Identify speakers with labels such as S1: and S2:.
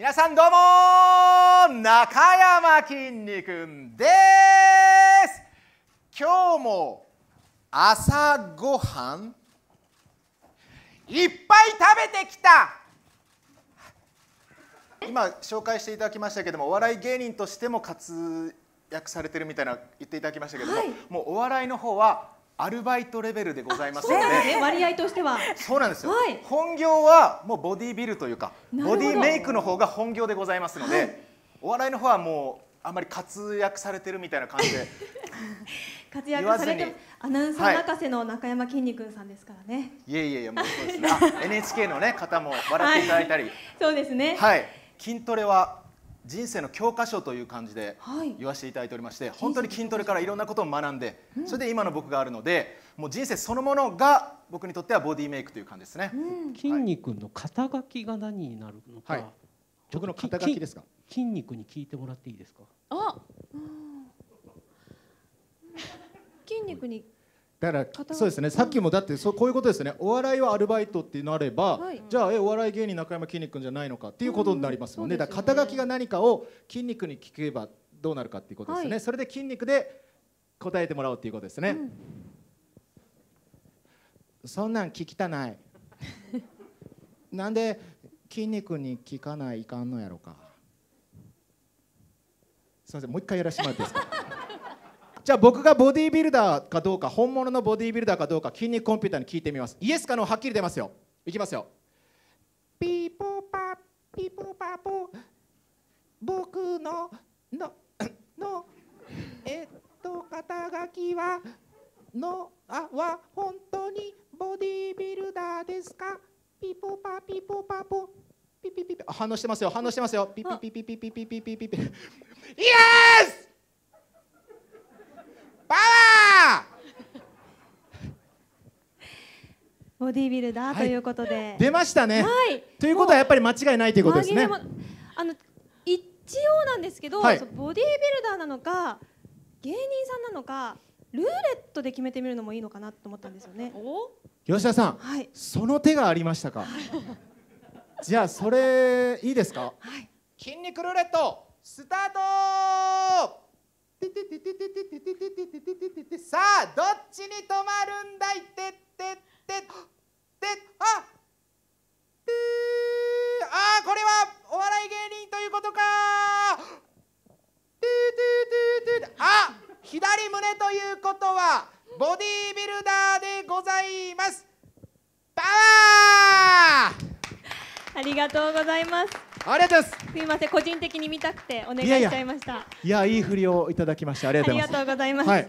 S1: 皆さんどうも中山きんに君です。今日も朝ごはんいっぱい食べてきた。今紹介していただきましたけどもお笑い芸人としても活躍されてるみたいな言っていただきましたけども、
S2: はい。
S1: もうお笑いの方はアルバイトレベルでございますので。
S2: ね。割合としては。
S1: そうなんですよ、
S2: はい。
S1: 本業はもうボディビルというかボディメイクの方が本業でございますので、
S2: はい。
S1: お笑いの方はもうあんまり活躍されてるみたいな感じで。
S2: 活躍されてアナウンサー泣かせの中山きんに君さんですからね、
S1: いえいえいえもうそうですね。あ NHK の、ね、方も笑っていただいたり、
S2: そうですね。
S1: はい、筋トレは人生の教科書という感じで
S2: はい。
S1: 言わせていただいておりまして、本当に筋トレからいろんなことを学んで、それで今の僕があるのでもう人生そのものが僕にとってはボディメイクという感じですね。
S2: うん。
S3: 筋肉の肩書きが何になるのか、
S1: はい。僕の肩書きですか？
S3: き筋肉に聞いてもらっていいですか？
S2: あ筋肉に
S4: だから
S2: 肩
S4: そうですね。さっきもだってそうこういうことですね。お笑いはアルバイトってなれば、
S2: はい。
S4: じゃあえお笑い芸人中山きんに君じゃないのかっていうことになりますもんね,、
S2: うん
S4: だから肩書きが何かを筋肉に聞けばどうなるかっていうことですよね、
S2: はい。
S4: それで筋肉で答えてもらおうっていうことですね、
S2: うん。
S4: そんなん聞きたない。なんで筋肉に聞かないかんのやろか。すみませんもう一回やらせてもらっていいですか？じゃあ僕がボディービルダーかどうか本物のボディービルダーかどうか筋肉コンピューターに聞いてみます。イエスかノーはっきり出ます。よいきますよ。ピーポーパーピー。ポーパーポー僕のののえっと肩書きはのあは本当にボディービルダーですかピポパピポパポピピピピあ反応してますよ反応してますよピピピピピピピピピピピイエスパワ
S2: ボディービルダーということで、
S4: ー出ましたね。
S2: はい。
S4: ということはやっぱり間違いないということですね。
S2: 紛れもあの一応なんですけど、
S4: はい。
S2: ボディービルダーなのか芸人さんなのかルーレットで決めてみるのもいいのかなと思ったんですよね。
S4: 吉田さん
S2: はい。
S4: その手がありましたか？じゃあそれいいですか？
S2: はい。
S4: 筋肉ルーレットスタート！さあどっちに止まるんだいって左胸ということはボディービルダーでございますパワー
S2: ありがとうございます。
S4: ありがとうございます
S2: すみません個人的に見たくてお願いしちゃいました。
S4: いやいい振りをいただきましてありがとうございます
S2: ありがとうございます。
S4: はい